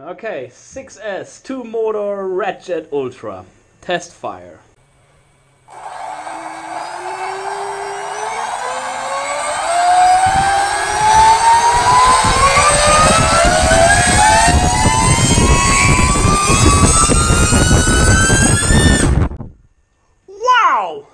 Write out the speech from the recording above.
Okay, 6S two motor Ratchet Ultra. Test fire. Wow!